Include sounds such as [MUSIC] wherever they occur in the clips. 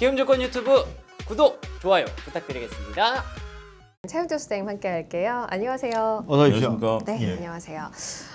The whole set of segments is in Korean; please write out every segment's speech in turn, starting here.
키움증권 유튜브 구독, 좋아요 부탁드리겠습니다. 최윤주 선생님 함께 할게요. 안녕하세요. 어서. 안녕하십니까. 네, 예. 안녕하세요.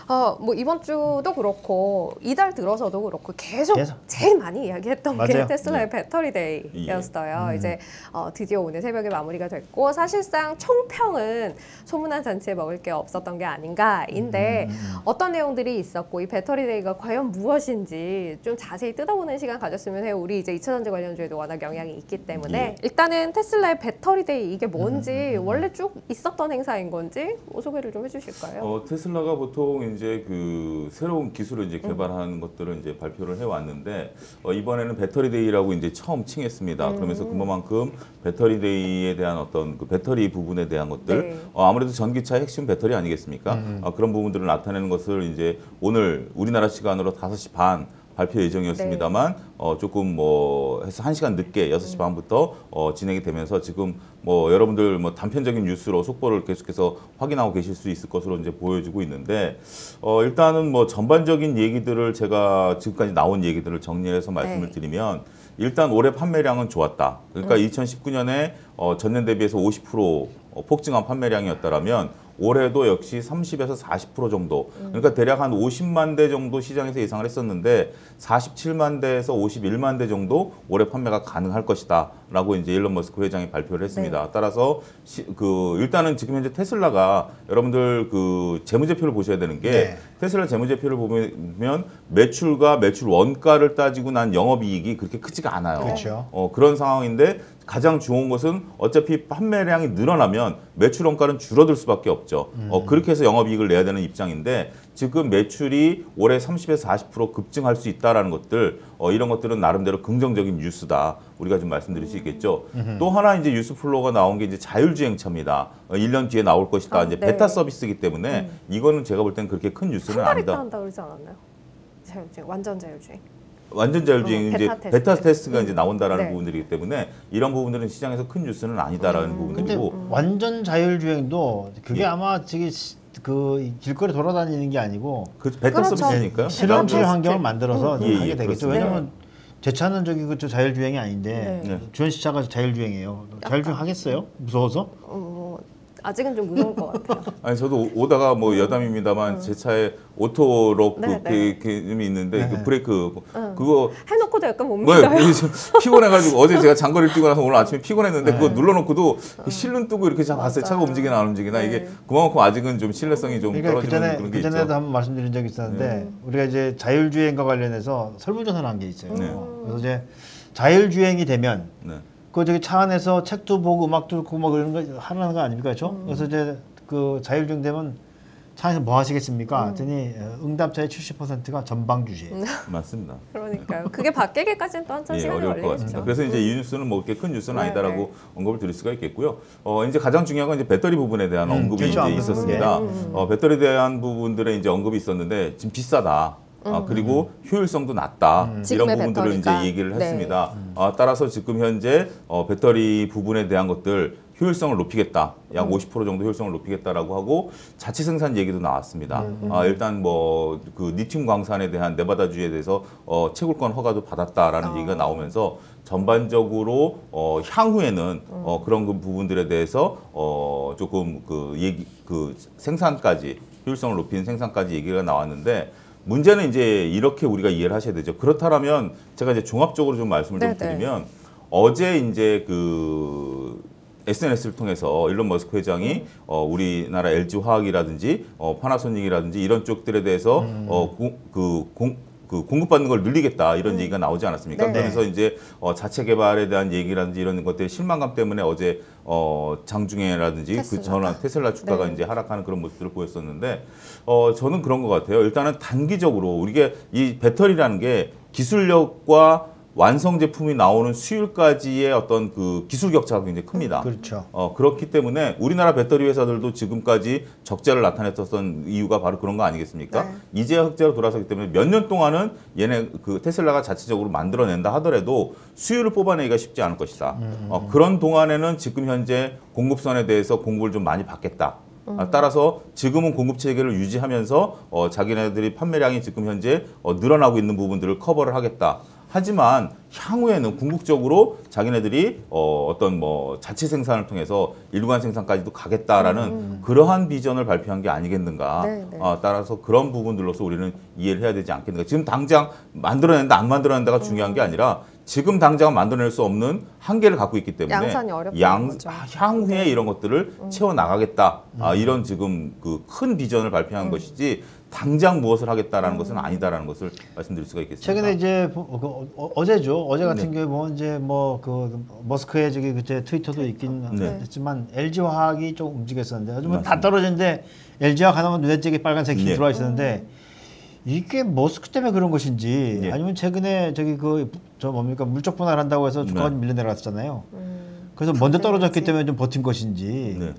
어, 뭐 이번 주도 그렇고 이달 들어서도 그렇고 계속, 계속. 제일 많이 이야기했던 게 맞아요. 테슬라의 네. 배터리 데이였어요. 음. 이제 어, 드디어 오늘 새벽에 마무리가 됐고 사실상 총평은 소문난 잔치에 먹을 게 없었던 게 아닌가인데 음. 어떤 내용들이 있었고 이 배터리 데이가 과연 무엇인지 좀 자세히 뜯어보는 시간 가졌으면 해요. 우리 이제 2차 전지 관련주에도 워낙 영향이 있기 때문에 예. 일단은 테슬라의 배터리 데이 이게 뭔지 음. 원래 쭉 있었던 행사인 건지 뭐 소개를 좀 해주실까요? 어, 테슬라가 보통 이제 그 새로운 기술을 음. 이제 개발하는 것들을 이제 발표를 해왔는데 어, 이번에는 배터리 데이라고 이제 처음 칭했습니다. 음. 그러면서 그만큼 배터리 데이에 대한 어떤 그 배터리 부분에 대한 것들 네. 어, 아무래도 전기차 핵심 배터리 아니겠습니까? 음. 어, 그런 부분들을 나타내는 것을 이제 오늘 우리나라 시간으로 5시 반 발표 예정이었습니다만 네. 어, 조금 뭐 해서 1시간 늦게 음. 6시 반부터 어, 진행이 되면서 지금 뭐 여러분들 뭐 단편적인 뉴스로 속보를 계속해서 확인하고 계실 수 있을 것으로 이제 보여지고 있는데 어, 일단은 뭐 전반적인 얘기들을 제가 지금까지 나온 얘기들을 정리해서 말씀을 네. 드리면 일단 올해 판매량은 좋았다. 그러니까 음. 2019년에 어, 전년 대비해서 50% 어, 폭증한 판매량이었다라면 올해도 역시 30에서 40% 정도. 그러니까 대략 한 50만 대 정도 시장에서 예상을 했었는데 47만 대에서 51만 대 정도 올해 판매가 가능할 것이다 라고 이제 일론 머스크 회장이 발표를 했습니다. 네. 따라서 시, 그 일단은 지금 현재 테슬라가 여러분들 그 재무제표를 보셔야 되는 게 네. 테슬라 재무제표를 보면 매출과 매출 원가를 따지고 난 영업이익이 그렇게 크지가 않아요. 그렇죠. 어, 그런 상황인데 가장 좋은 것은 어차피 판매량이 늘어나면 매출 원가는 줄어들 수밖에 없죠. 어, 그렇게 해서 영업이익을 내야 되는 입장인데 지금 매출이 올해 30에서 40% 급증할 수 있다라는 것들 어, 이런 것들은 나름대로 긍정적인 뉴스다. 우리가 좀 말씀드릴 수 있겠죠. 또 하나 이제 news flow가 나온 게 이제 자율주행차입니다. 어, 1년 뒤에 나올 것이다. 아, 이제 네. 베타 서비스이기 때문에 이거는 제가 볼 때는 그렇게 큰 뉴스는 한 아니다. 한다 그러지 않았나요? 자율주행, 완전 자율주행. 완전 자율주행 어, 이제 베타 테스트. 베타 테스트가 이제 나온다라는 네. 부분들이기 때문에 이런 부분들은 시장에서 큰 뉴스는 아니다라는 음. 근데 부분들이고 완전 자율주행도 그게 예. 아마 시- 그 길거리 돌아다니는 게 아니고 그 베타 그렇죠. 서비스니까요. 실험실. 환경을 만들어서 음, 예, 하게 예, 되겠죠. 그렇습니다. 왜냐면 제 차는 저기 그저 자율주행이 아닌데 네. 네. 주행시차가 자율주행이에요. 자율주행 하겠어요? 무서워서? 어, 뭐 아직은 좀 무서울 것 같아요. [LAUGHS] 아니 저도 오- 오다가 뭐 여담입니다만 제 차에 오토록 네, 그 네. 개념이 있는데 네. 그 브레이크 응. 그거 해놓고도 약간 못뭐 믿어요. [LAUGHS] 피곤해가지고 어제 제가 장거리를 뛰고 나서 오늘 아침에 피곤했는데 네. 그거 눌러놓고도 실눈 뜨고 이렇게 자 봤어요. 차가 움직이나 안 움직이나 네. 이게 그만큼 아직은 좀 신뢰성이 좀 그러니까 그 떨어지는 전에 그런 게그 전에도 있죠. 한번 말씀드린 적이 있었는데 음. 우리가 이제 자율주행과 관련해서 설문조사를 한 게 있어요. 네. 그래서 이제 자율주행이 되면 네. 그 저기 차 안에서 책도 보고 음악도 듣고 막 그런 거 하라는 거 아닙니까, 그렇죠? 그래서 이제 그 자율주행 되면 차 안에서 뭐 하시겠습니까? 했더니 어, 응답자의 70%가 전방주시예요. [LAUGHS] 맞습니다. 그러니까요. 그게 바뀌기까지는 또 한참 예, 시간이 어려울 것 걸리겠죠. 같습니다. 그래서 이제 이 뉴스는 뭐 그렇게 큰 뉴스는 네, 아니다라고 네. 언급을 드릴 수가 있겠고요. 어, 이제 가장 중요한 건 이제 배터리 부분에 대한 음, 언급이 그렇죠. 이제. 있었습니다. 음. 어, 배터리에 대한 부분들에 이제 언급이 있었는데 지금 비싸다. 아, 그리고 효율성도 낮다. 이런 음. 지금의 부분들을 배터리가. 이제 얘기를 네. 했습니다. 아, 따라서 지금 현재 어, 배터리 부분에 대한 것들 효율성을 높이겠다. 음. 약50% 정도 효율성을 높이겠다라고 하고 자체 생산 얘기도 나왔습니다. 음. 아, 일단 뭐그 리튬 광산에 대한 네바다주에 대해서 어, 채굴권 허가도 받았다라는 어. 얘기가 나오면서 전반적으로 어, 향후에는 음. 어, 그런 그 부분들에 대해서 어, 조금 그 얘기 그 생산까지 효율성을 높이는 생산까지 얘기가 나왔는데 문제는 이제 이렇게 우리가 이해를 하셔야 되죠. 그렇다면 제가 이제 종합적으로 좀 말씀을 좀 네네. 드리면 어제 이제 그 SNS를 통해서 일론 머스크 회장이 음. 어, 우리나라 LG 화학이라든지 어, 파나소닉이라든지 이런 쪽들에 대해서 음. 어, 공, 그, 공, 그 공급받는 걸 늘리겠다 이런 얘기가 나오지 않았습니까? 네. 그래서 이제 어, 자체 개발에 대한 얘기라든지 이런 것들이 실망감 때문에 어제 어, 장중에라든지 그. 전환 테슬라 주가가 네. 이제 하락하는 그런 모습들을 보였었는데 어, 저는 그런 것 같아요. 일단은 단기적으로 우리가 이 배터리라는 게 기술력과 완성 제품이 나오는 수율까지의 어떤 그 기술 격차가 굉장히 큽니다. 그렇죠. 어, 그렇기 때문에 우리나라 배터리 회사들도 지금까지 적자를 나타냈었던 이유가 바로 그런 거 아니겠습니까? 네. 이제야 흑자로 돌아서기 때문에 몇 년 동안은 얘네 그 테슬라가 자체적으로 만들어낸다 하더라도 수율을 뽑아내기가 쉽지 않을 것이다. 어, 그런 동안에는 지금 현재 공급선에 대해서 공급을 좀 많이 받겠다. 아, 따라서 지금은 공급 체계를 유지하면서 어, 자기네들이 판매량이 지금 현재 어, 늘어나고 있는 부분들을 커버를 하겠다. 하지만 향후에는 궁극적으로 자기네들이 어, 어떤 뭐 자체 생산을 통해서 일관 생산까지도 가겠다라는 그러한 비전을 발표한 게 아니겠는가. 음, 네, 네. 어, 따라서 그런 부분들로서 우리는 이해를 해야 되지 않겠는가. 지금 당장 만들어낸다 안 만들어낸다가 중요한 게 아니라 지금 당장 만들어낼 수 없는 한계를 갖고 있기 때문에 양산이 어렵다는 양, 거죠. 아, 향후에 이런 것들을 채워 나가겠다. 아, 이런 지금 그 큰 비전을 발표한 것이지 당장 무엇을 하겠다라는 것은 아니다라는 것을 말씀드릴 수가 있겠습니다. 최근에 이제 보- 그 어- 어제죠. 어제 같은 네. 경우에 뭐 이제 뭐 그 머스크의 저기 그제 트위터도 있긴 네. 했지만 LG 화학이 좀 움직였었는데 요즘은 다 맞습니다. 떨어졌는데 LG 화학 하나만 눈에 띄게 빨간색이 네. 들어와 있었는데 이게 머스크 때문에 그런 것인지 네. 아니면 최근에 저기 그 저 뭡니까 물적 분할한다고 해서 주가가 네. 좀 밀려 내려갔잖아요. 음, 그래서 먼저 그때문이지. 떨어졌기 때문에 좀 버틴 것인지 네.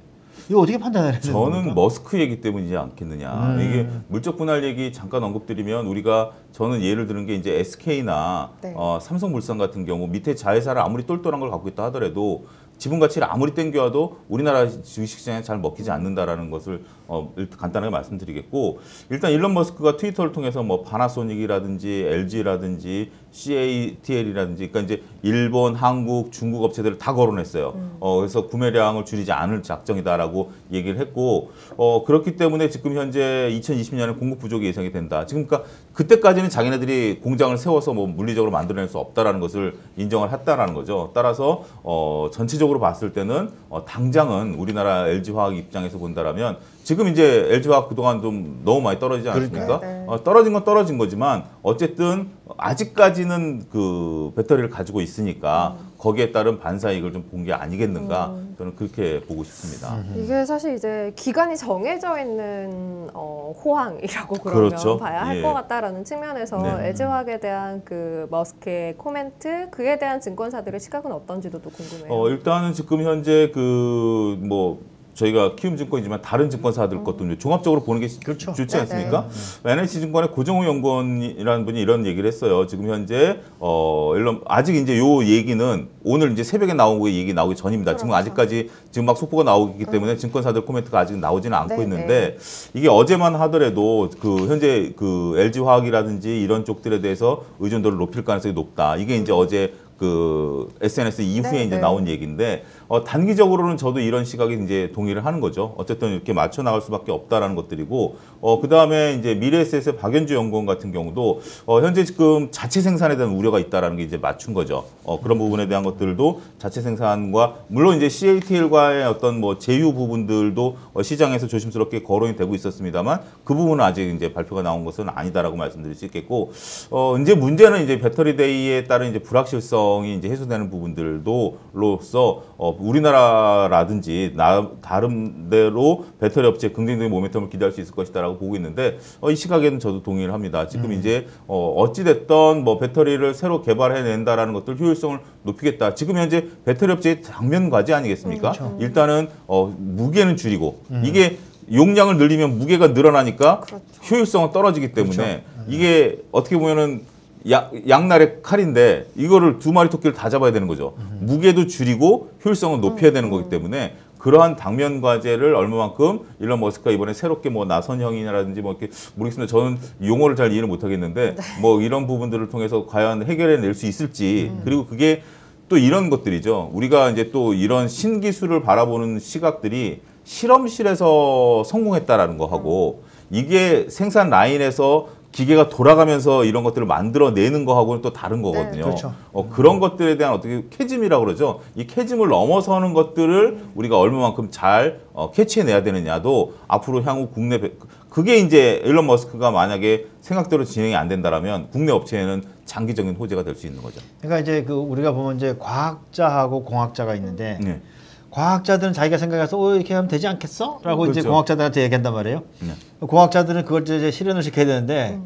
이거 어떻게 판단해야 되는 저는 겁니까? 머스크 얘기 때문이지 않겠느냐. 음. 이게 물적 분할 얘기 잠깐 언급드리면 우리가 저는 예를 드는 게 이제 SK나 네. 어, 삼성물산 같은 경우 밑에 자회사를 아무리 똘똘한 걸 갖고 있다 하더라도 지분 가치를 아무리 땡겨와도 우리나라 주식시장에 잘 먹히지 않는다라는 것을 어, 간단하게 말씀드리겠고 일단 일론 머스크가 트위터를 통해서 뭐 파나소닉이라든지 LG라든지 CATL이라든지 그러니까 이제 일본, 한국, 중국 업체들을 다 거론했어요. 어, 그래서 구매량을 줄이지 않을 작정이다라고 얘기를 했고 어, 그렇기 때문에 지금 현재 2020년에 공급 부족이 예상이 된다. 지금 그러니까 그때까지는 자기네들이 공장을 세워서 뭐 물리적으로 만들어낼 수 없다라는 것을 인정을 했다라는 거죠. 따라서 어, 전체적으로 봤을 때는 어, 당장은 우리나라 LG 화학 입장에서 본다라면 지금 이제 LG 화학 그동안 좀 너무 많이 떨어지지 않았습니까? 네, 네. 어, 떨어진 건 떨어진 거지만 어쨌든 아직까지는 그 배터리를 가지고 있으니까 거기에 따른 반사 이익을 좀 본 게 아니겠는가 저는 그렇게 보고 싶습니다. 이게 사실 이제 기간이 정해져 있는 어, 호황이라고 [LAUGHS] 그러면 그렇죠. 봐야 할 예. 것 같다라는 측면에서 네. LG화학에 대한 그 머스크의 코멘트 그에 대한 증권사들의 시각은 어떤지도 또 궁금해요. 어, 일단은 지금 현재 그뭐 저희가 키움증권이지만 다른 증권사들 것도 이제 종합적으로 보는 게 그렇죠. 좋지 네네. 않습니까? NH증권의 고정호 연구원이라는 분이 이런 얘기를 했어요. 지금 현재 어 일론 아직 이제 요 얘기는 오늘 이제 새벽에 나오고 얘기 나오기 전입니다. 지금 그렇죠. 아직까지 지금 막 속보가 나오기 때문에 증권사들 코멘트가 아직 나오지는 않고 네네. 있는데 이게 어제만 하더라도 그 현재 그 LG 화학이라든지 이런 쪽들에 대해서 의존도를 높일 가능성이 높다. 이게 이제 어제 그 SNS 이후에 네, 이제 네. 나온 얘기인데 어, 단기적으로는 저도 이런 시각에 이제 동의를 하는 거죠. 어쨌든 이렇게 맞춰 나갈 수밖에 없다라는 것들이고 어, 그 다음에 이제 미래에셋의 박연주 연구원 같은 경우도 어, 현재 지금 자체 생산에 대한 우려가 있다라는 게 이제 맞춘 거죠. 어, 그런 부분에 대한 것들도 자체 생산과 물론 이제 CATL과의 어떤 뭐 제휴 부분들도 어, 시장에서 조심스럽게 거론이 되고 있었습니다만 그 부분은 아직 이제 발표가 나온 것은 아니다라고 말씀드릴 수 있겠고 어, 이제 문제는 이제 배터리 데이에 따른 이제 불확실성 이 이제 해소되는 부분들도로서 어, 우리나라라든지 나, 다른 데로 배터리 업체 긍정적인 모멘텀을 기대할 수 있을 것이다라고 보고 있는데 어, 이 시각에는 저도 동의를 합니다. 지금 이제 어, 어찌 됐던 뭐 배터리를 새로 개발해낸다라는 것들 효율성을 높이겠다. 지금 현재 배터리 업체의 당면 과제 아니겠습니까? 일단은 어, 무게는 줄이고 이게 용량을 늘리면 무게가 늘어나니까 그렇죠. 효율성은 떨어지기 때문에 그렇죠. 이게 어떻게 보면은 양, 양날의 칼인데 이거를 두 마리 토끼를 다 잡아야 되는 거죠. 무게도 줄이고 효율성을 높여야 되는 거기 때문에 그러한 당면 과제를 얼마만큼 일론 머스크가 이번에 새롭게 뭐 나선형이라든지 뭐 이렇게 모르겠습니다. 저는 용어를 잘 이해를 못 하겠는데 뭐 이런 부분들을 통해서 과연 해결해 낼 수 있을지 그리고 그게 또 이런 것들이죠. 우리가 이제 또 이런 신기술을 바라보는 시각들이 실험실에서 성공했다라는 거 하고 이게 생산 라인에서 기계가 돌아가면서 이런 것들을 만들어내는 거하고는 또 다른 거거든요. 그렇죠. 어, 그런 것들에 대한 어떻게 캐즘이라고 그러죠. 이 캐즘을 넘어서는 것들을 우리가 얼마만큼 잘 어, 캐치해내야 되느냐도 앞으로 향후 국내 배- 그게 이제 일론 머스크가 만약에 생각대로 진행이 안 된다라면 국내 업체에는 장기적인 호재가 될 수 있는 거죠. 그러니까 이제 그 우리가 보면 이제 과학자하고 공학자가 있는데 네. 과학자들은 자기가 생각해서 어 이렇게 하면 되지 않겠어? 라고 이제 그렇죠. 공학자들한테 얘기한단 말이에요. 네. 공학자들은 그걸 이제 실현을 시켜야 되는데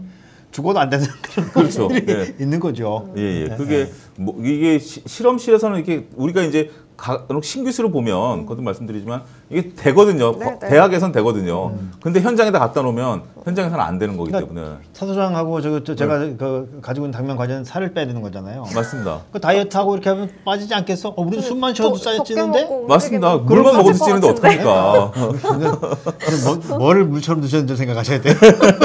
죽어도 안 되는 [LAUGHS] 그런 그렇죠. 것들이 네. 있는 거죠. 예, 예. 네, 그게 네. 뭐 이게 시- 실험실에서는 이렇게 우리가 이제 간혹 신기술을 보면 그것도 말씀드리지만 이게 되거든요. 네, 거- 네. 대학에선 되거든요. 근데 현장에다 갖다 놓으면 현장에서는 안 되는 거기 그러니까 때문에 차 소장하고 저, 저 제가 네. 그 가지고 있는 당면 과제는 살을 빼야 되는 거잖아요. 맞습니다. 그 다이어트하고 이렇게 하면 빠지지 않겠어? 어, 우리도 숨만 쉬어도 적게 찌는데? 맞습니다. 물만 먹어도 찌는데? 어떡합니까? 뭐, 뭐를 물처럼 드셨는지 생각하셔야 돼.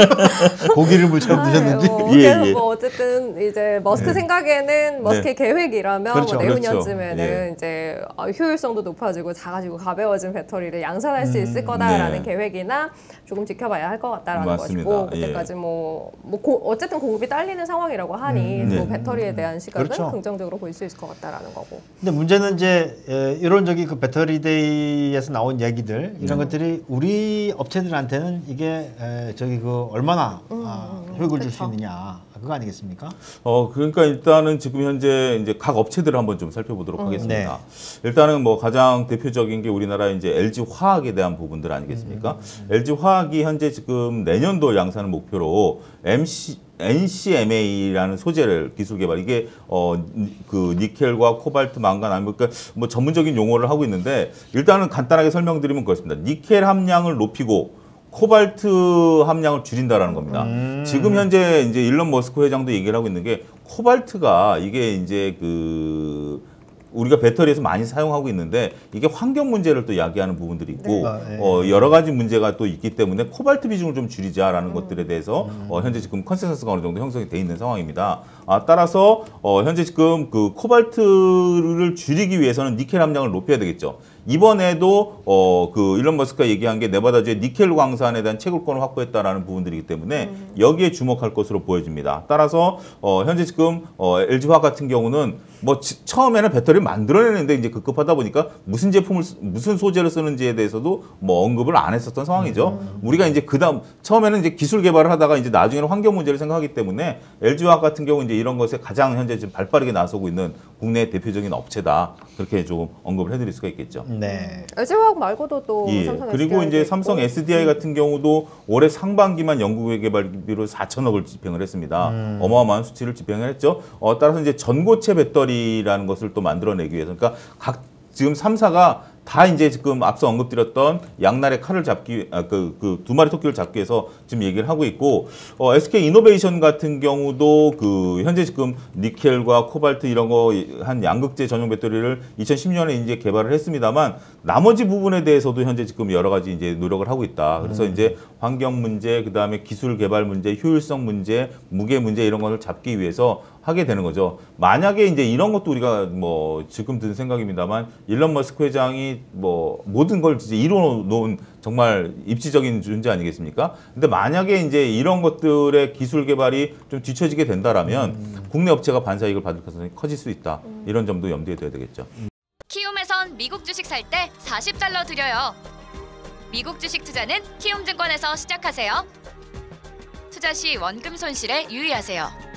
[LAUGHS] 고기를 물처럼 드셨는지. 아유, 예, 예. 뭐 어쨌든 이제 머스크 생각에는 머스크의 계획이라면 그렇죠. 뭐 내후년쯤에는 그렇죠. 이제 어, 효율성도 높아지고 작아지고 가벼워진 배터 리를 양산할 수 있을 거다라는 네. 계획이나 조금 지켜봐야 할 것 같다라는 맞습니다. 것이고 예. 그때까지 뭐, 뭐 고- 어쨌든 공급이 딸리는 상황이라고 하니 음, 뭐 네. 배터리에 대한 시각은 그렇죠. 긍정적으로 볼 수 있을 것 같다라는 거고. 근데 문제는 이제 에, 이론적인 그 배터리 데이에서 나온 얘기들 이런 것들이 우리 업체들한테는 이게 에, 저기 그 얼마나 아, 효익을 줄 수. 있느냐 그거 아니겠습니까? 어 그러니까 일단은 지금 현재 이제 각 업체들을 한번 좀 살펴보도록 음. 하겠습니다. 일단은 뭐 가장 대표적인 게 우리나라 이제 LG 화학에 대한 부분들 아니겠습니까? LG 화학이 현재 지금 내년도 양산을 목표로 MC NCMA라는 소재를 기술 개발 이게 어그 니켈과 코발트, 망간 아니면 그러니까 뭐 전문적인 용어를 하고 있는데 일단은 간단하게 설명드리면 그렇습니다. 니켈 함량을 높이고 코발트 함량을 줄인다라는 겁니다. 음. 지금 현재 이제 일론 머스크 회장도 얘기를 하고 있는 게 코발트가 이게 이제 그 우리가 배터리에서 많이 사용하고 있는데 이게 환경 문제를 또 야기하는 부분들이 있고 네. 아, 예. 어, 여러 가지 문제가 또 있기 때문에 코발트 비중을 좀 줄이자라는 것들에 대해서 어, 현재 지금 컨센서스가 어느 정도 형성이 돼 있는 상황입니다. 아, 따라서 어, 현재 지금 그 코발트를 줄이기 위해서는 니켈 함량을 높여야 되겠죠. 이번에도 어, 그 일론 머스크가 얘기한 게 네바다주의 니켈 광산에 대한 채굴권을 확보했다라는 부분들이기 때문에 여기에 주목할 것으로 보여집니다. 따라서 어, 현재 지금 어, LG 화학 같은 경우는 뭐 지- 처음에는 배터리를 만들어내는데 이제 급급하다 보니까 무슨 제품을 쓰- 무슨 소재를 쓰는지에 대해서도 뭐 언급을 안 했었던 상황이죠. 우리가 이제 그다음 처음에는 이제 기술 개발을 하다가 이제 나중에는 환경 문제를 생각하기 때문에 LG 화학 같은 경우 이제 이런 것에 가장 현재 지금 발빠르게 나서고 있는 국내 대표적인 업체다 그렇게 좀 언급을 해드릴 수가 있겠죠. 네. LG화학 말고도 또 예. 삼성 그리고 SDI 도 이제 있고. 삼성 SDI 같은 경우도 올해 상반기만 연구개 개발비로 4천억을 집행을 했습니다. 음. 어마어마한 수치를 집행을 했죠. 어, 따라서 이제 전고체 배터리라는 것을 또 만들어내기 위해서, 그러니까 각 지금 3사가 다 이제 지금 앞서 언급드렸던 양날의 칼을 잡기, 아, 그, 그두 마리 토끼를 잡기 위해서 지금 얘기를 하고 있고, 어, SK 이노베이션 같은 경우도 그 현재 지금 니켈과 코발트 이런 거 한 양극재 전용 배터리를 2010년에 이제 개발을 했습니다만 나머지 부분에 대해서도 현재 지금 여러 가지 이제 노력을 하고 있다. 그래서 이제 환경 문제, 그 다음에 기술 개발 문제, 효율성 문제, 무게 문제 이런 것을 잡기 위해서 하게 되는 거죠. 만약에 이제 이런 것도 우리가 뭐 지금 든 생각입니다만 일론 머스크 회장이 뭐 모든 걸 이제 이뤄 놓은 정말 입지적인 존재 아니겠습니까? 근데 만약에 이제 이런 것들의 기술 개발이 좀 뒤처지게 된다라면 국내 업체가 반사 이익을 받을 가능성이 커질 수 있다. 이런 점도 염두에 둬야 되겠죠. 키움에선 미국 주식 살 때 40달러 드려요. 미국 주식 투자는 키움증권에서 시작하세요. 투자 시 원금 손실에 유의하세요.